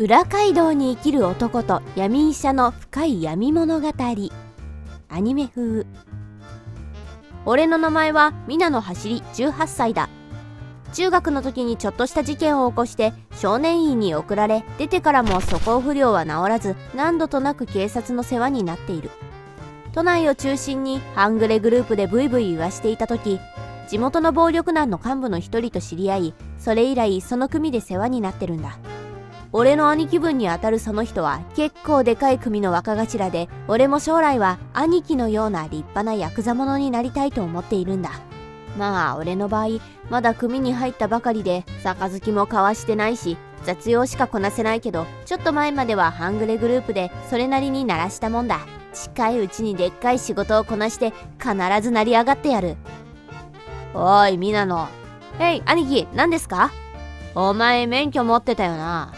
裏街道に生きる男と闇医者の深い闇物語。アニメ風。俺の名前は皆野走り18歳だ。中学の時にちょっとした事件を起こして少年院に送られ出てからも素行不良は治らず何度となく警察の世話になっている。都内を中心に半グレグループでブイブイ言わしていた時地元の暴力団の幹部の一人と知り合いそれ以来その組で世話になってるんだ。俺の兄貴分にあたるその人は結構でかい組の若頭で俺も将来は兄貴のような立派なヤクザ者になりたいと思っているんだ。まあ俺の場合まだ組に入ったばかりで杯も交わしてないし雑用しかこなせないけどちょっと前までは半グレグループでそれなりに鳴らしたもんだ。近いうちにでっかい仕事をこなして必ず成り上がってやる。おいみなのへい兄貴何ですか？お前免許持ってたよな。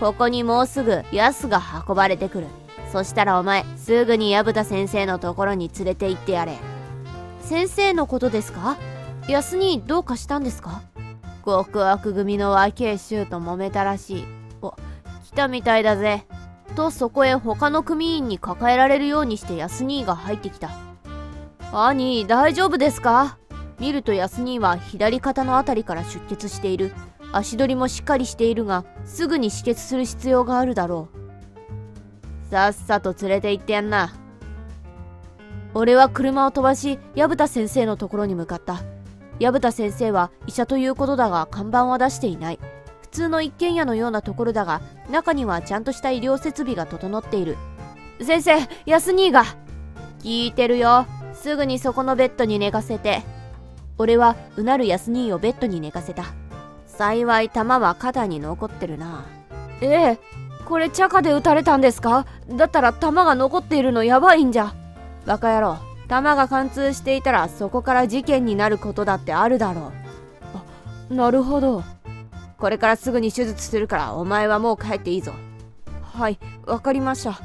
ここにもうすぐヤスが運ばれてくる。そしたらお前すぐに薮田先生のところに連れて行ってやれ。先生のことですか？ヤスにどうかしたんですか？極悪組の若え衆と揉めたらしい。お来たみたいだぜ。とそこへ他の組員に抱えられるようにしてヤス兄が入ってきた。兄大丈夫ですか？見るとヤス兄は左肩の辺りから出血している。足取りもしっかりしているがすぐに止血する必要があるだろう。さっさと連れて行ってやんな。俺は車を飛ばし薮田先生のところに向かった。薮田先生は医者ということだが看板は出していない。普通の一軒家のようなところだが中にはちゃんとした医療設備が整っている。先生安兄が。聞いてるよ。すぐにそこのベッドに寝かせて。俺はうなる安兄をベッドに寝かせた。幸い弾は肩に残ってるな。ええこれチャカで撃たれたんですか？だったら弾が残っているのやばいんじゃ。バカ野郎弾が貫通していたらそこから事件になることだってあるだろう。あなるほど。これからすぐに手術するからお前はもう帰っていいぞ。はいわかりました。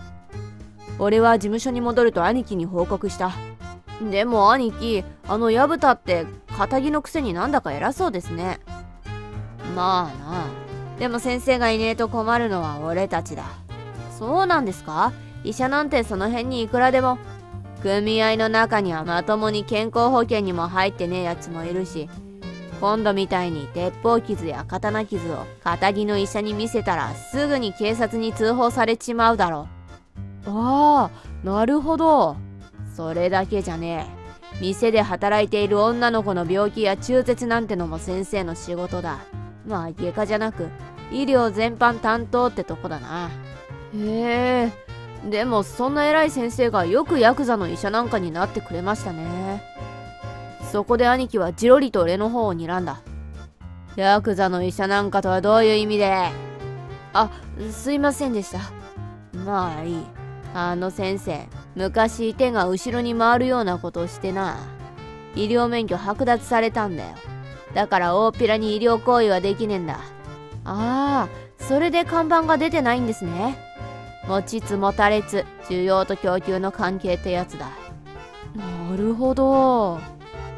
俺は事務所に戻ると兄貴に報告した。でも兄貴あの薮田って堅気のくせになんだか偉そうですねまあな。でも先生がいねえと困るのは俺たちだ。そうなんですか？医者なんてその辺にいくらでも。組合の中にはまともに健康保険にも入ってねえやつもいるし。今度みたいに鉄砲傷や刀傷を仇の医者に見せたらすぐに警察に通報されちまうだろう。ああなるほど。それだけじゃねえ。店で働いている女の子の病気や中絶なんてのも先生の仕事だ。まあ外科じゃなく医療全般担当ってとこだな。へえ。でもそんな偉い先生がよくヤクザの医者なんかになってくれましたね。そこで兄貴はジロリと俺の方を睨んだ。ヤクザの医者なんかとはどういう意味で？あすいませんでした。まあいい。あの先生昔手が後ろに回るようなことをしてな。医療免許剥奪されたんだよ。だから大っぴらに医療行為はできねえんだ。ああそれで看板が出てないんですね。持ちつ持たれつ需要と供給の関係ってやつだ。なるほど。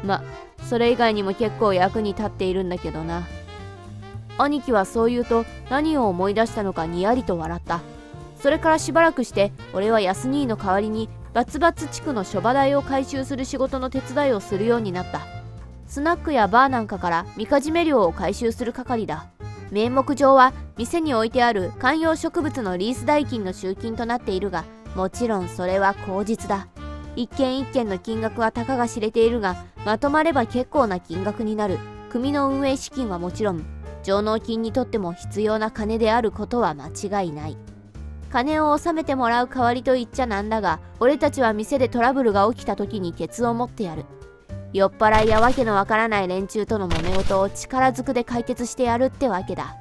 まそれ以外にも結構役に立っているんだけどな。兄貴はそう言うと何を思い出したのかにやりと笑った。それからしばらくして俺は安兄の代わりにバツバツ地区の諸場代を回収する仕事の手伝いをするようになった。スナックやバーなんかからみかじめ料を回収する係だ。名目上は店に置いてある観葉植物のリース代金の集金となっているがもちろんそれは口実だ。一件一件の金額はたかが知れているがまとまれば結構な金額になる。組の運営資金はもちろん上納金にとっても必要な金であることは間違いない。金を納めてもらう代わりと言っちゃなんだが俺たちは店でトラブルが起きた時にケツを持ってやる。酔っ払いやわけのわからない連中との揉め事を力ずくで解決してやるってわけだ。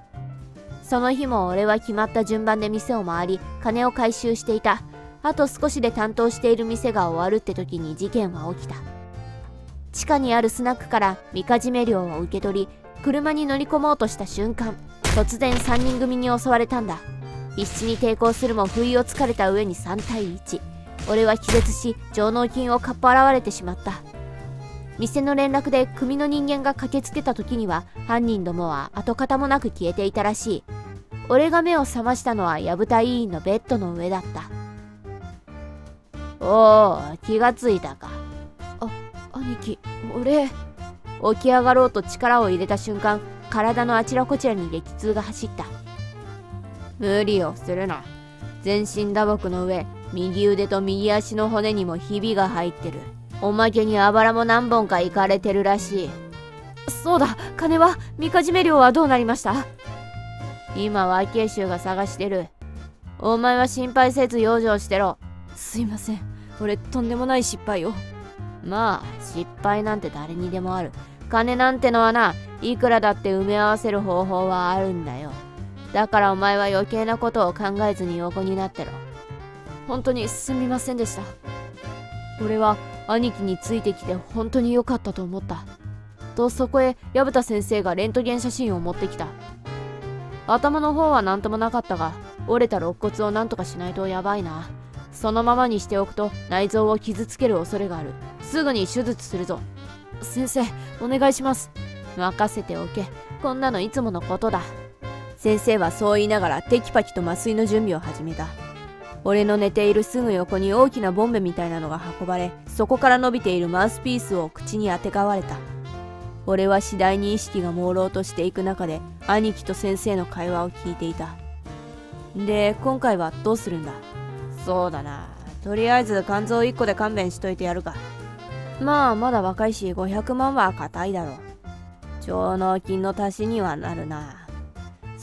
その日も俺は決まった順番で店を回り金を回収していた。あと少しで担当している店が終わるって時に事件は起きた。地下にあるスナックからみかじめ料を受け取り車に乗り込もうとした瞬間突然3人組に襲われたんだ。必死に抵抗するも不意をつかれた上に3対1俺は気絶し上納金をかっぱらわれてしまった。店の連絡で組の人間が駆けつけた時には犯人どもは跡形もなく消えていたらしい。俺が目を覚ましたのは薮田委員のベッドの上だった。おお気がついたか。あ兄貴俺。起き上がろうと力を入れた瞬間体のあちらこちらに激痛が走った。無理をするな。全身打撲の上右腕と右足の骨にもひびが入ってる。おまけにあばらも何本かいかれてるらしい。そうだ金はみかじめ料はどうなりました？今は慶州が探してる。お前は心配せず養生してろ。すいません。俺とんでもない失敗を。まあ失敗なんて誰にでもある。金なんてのはないくらだって埋め合わせる方法はあるんだよ。だからお前は余計なことを考えずに横になってろ。本当にすみませんでした。俺は兄貴についてきて本当に良かったと思った。とそこへ薮田先生がレントゲン写真を持ってきた。頭の方は何ともなかったが折れた肋骨を何とかしないとやばいな。そのままにしておくと内臓を傷つける恐れがある。すぐに手術するぞ。先生お願いします。任せておけ。こんなのいつものことだ。先生はそう言いながらテキパキと麻酔の準備を始めた。俺の寝ているすぐ横に大きなボンベみたいなのが運ばれそこから伸びているマウスピースを口にあてがわれた。俺は次第に意識が朦朧としていく中で兄貴と先生の会話を聞いていた。で今回はどうするんだ？そうだな。とりあえず肝臓1個で勘弁しといてやるか。まあまだ若いし500万は硬いだろう。腸脳筋の足しにはなるな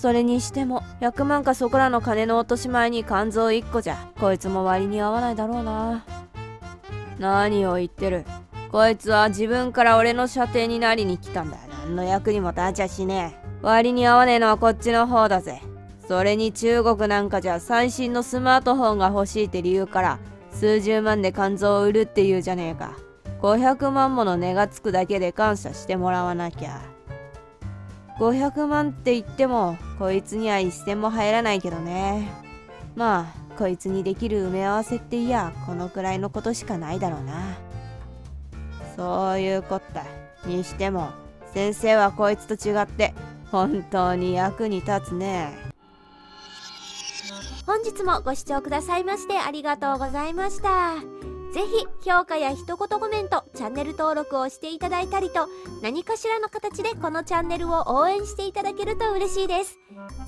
それにしても100万かそこらの金の落とし前に肝臓1個じゃこいつも割に合わないだろうな。何を言ってる。こいつは自分から俺の射程になりに来たんだ。何の役にも立ちゃしねえ。割に合わねえのはこっちの方だぜ。それに中国なんかじゃ最新のスマートフォンが欲しいって理由から数十万で肝臓を売るっていうじゃねえか。500万もの値がつくだけで感謝してもらわなきゃ。500万って言ってもこいつには一銭も入らないけどね。まあこいつにできる埋め合わせっていやこのくらいのことしかないだろうな。そういうこった。にしても先生はこいつと違って本当に役に立つね。本日もご視聴くださいましてありがとうございました。ぜひ評価や一言コメントチャンネル登録をしていただいたりと何かしらの形でこのチャンネルを応援していただけると嬉しいです。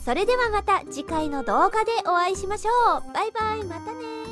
それではまた次回の動画でお会いしましょう。バイバイ。またね